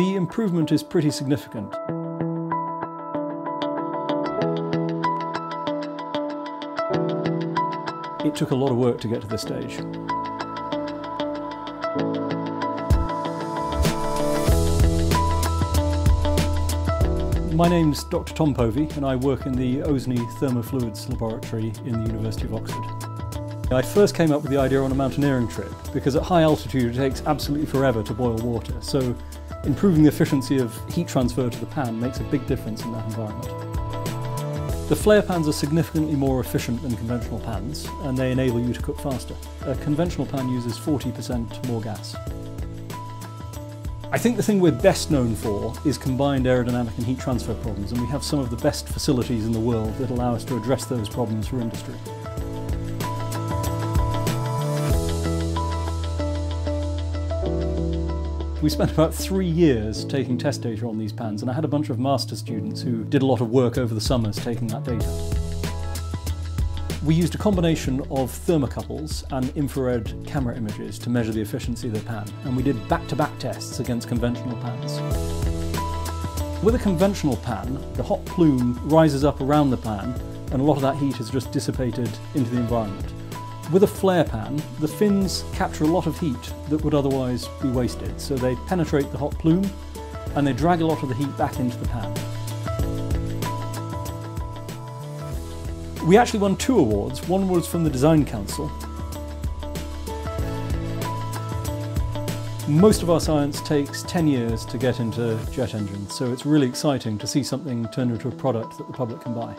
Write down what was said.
improvement is pretty significant. It took a lot of work to get to this stage. My name's Dr Tom Povey and I work in the Osney Thermofluids Laboratory in the University of Oxford. I first came up with the idea on a mountaineering trip because at high altitude it takes absolutely forever to boil water, so improving the efficiency of heat transfer to the pan makes a big difference in that environment. The flare pans are significantly more efficient than conventional pans and they enable you to cook faster. A conventional pan uses 40% more gas. I think the thing we're best known for is combined aerodynamic and heat transfer problems and we have some of the best facilities in the world that allow us to address those problems for industry. We spent about three years taking test data on these pans and I had a bunch of master students who did a lot of work over the summers taking that data. We used a combination of thermocouples and infrared camera images to measure the efficiency of the pan and we did back-to-back -back tests against conventional pans. With a conventional pan, the hot plume rises up around the pan and a lot of that heat is just dissipated into the environment. With a flare pan, the fins capture a lot of heat that would otherwise be wasted, so they penetrate the hot plume and they drag a lot of the heat back into the pan. We actually won two awards. One was from the Design Council. Most of our science takes 10 years to get into jet engines, so it's really exciting to see something turned into a product that the public can buy.